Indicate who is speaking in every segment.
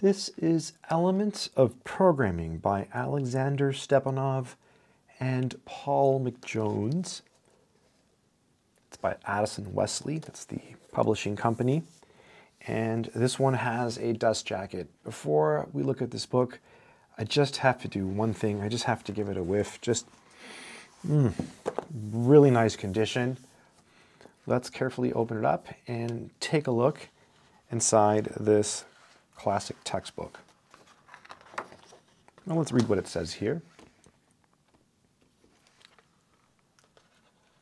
Speaker 1: This is Elements of Programming by Alexander Stepanov and Paul McJones. It's by Addison Wesley, that's the publishing company. And this one has a dust jacket. Before we look at this book, I just have to do one thing. I just have to give it a whiff. Just mm, really nice condition. Let's carefully open it up and take a look inside this classic textbook. Now let's read what it says here.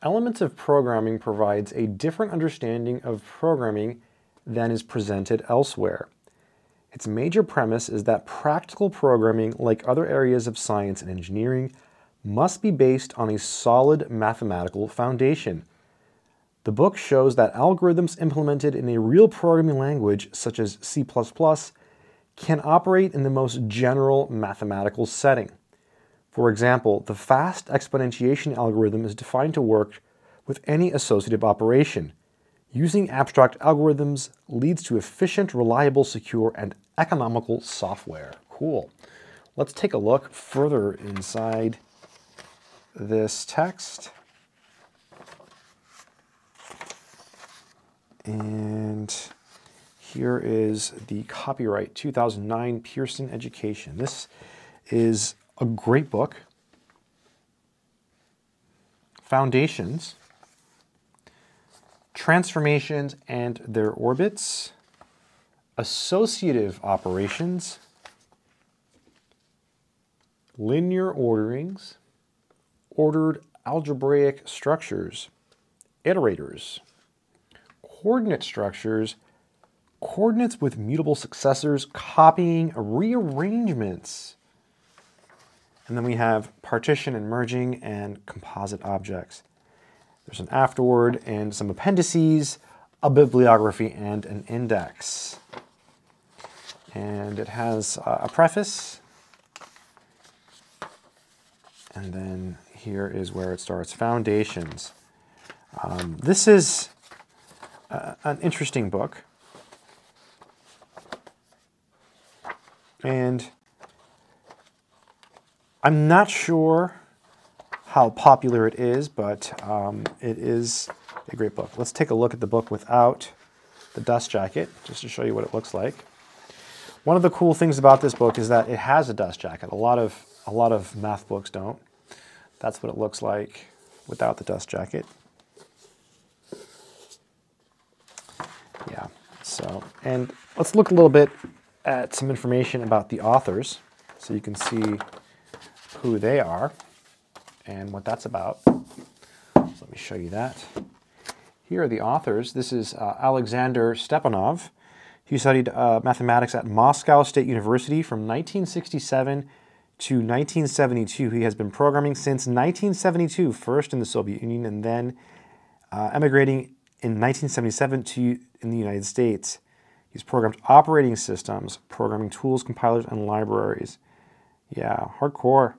Speaker 1: Elements of Programming provides a different understanding of programming than is presented elsewhere. Its major premise is that practical programming, like other areas of science and engineering, must be based on a solid mathematical foundation. The book shows that algorithms implemented in a real programming language, such as C++, can operate in the most general mathematical setting. For example, the fast exponentiation algorithm is defined to work with any associative operation. Using abstract algorithms leads to efficient, reliable, secure, and economical software. Cool. Let's take a look further inside this text. And here is the copyright 2009 Pearson Education. This is a great book. Foundations, transformations and their orbits, associative operations, linear orderings, ordered algebraic structures, iterators, coordinate structures, coordinates with mutable successors, copying, rearrangements. And then we have partition and merging and composite objects. There's an afterword and some appendices, a bibliography, and an index. And it has a preface. And then here is where it starts, foundations. Um, this is an interesting book. And I'm not sure how popular it is, but um, it is a great book. Let's take a look at the book without the dust jacket, just to show you what it looks like. One of the cool things about this book is that it has a dust jacket. A lot of, a lot of math books don't. That's what it looks like without the dust jacket. Yeah, so, and let's look a little bit at some information about the authors so you can see who they are and what that's about. So let me show you that. Here are the authors. This is uh, Alexander Stepanov. He studied uh, mathematics at Moscow State University from 1967 to 1972. He has been programming since 1972, first in the Soviet Union and then uh, emigrating in 1977 to in the United States. He's programmed operating systems, programming tools, compilers, and libraries. Yeah, hardcore.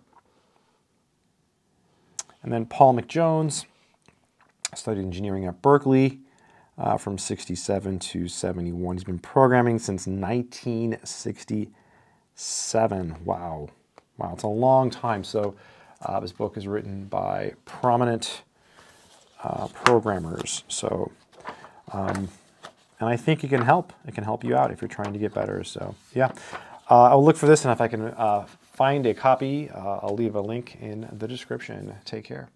Speaker 1: And then Paul McJones studied engineering at Berkeley uh, from 67 to 71. He's been programming since 1967. Wow. Wow, it's a long time. So uh, this book is written by prominent uh, programmers. So, um, and I think it can help. It can help you out if you're trying to get better. So, yeah, uh, I'll look for this, and if I can uh, find a copy, uh, I'll leave a link in the description. Take care.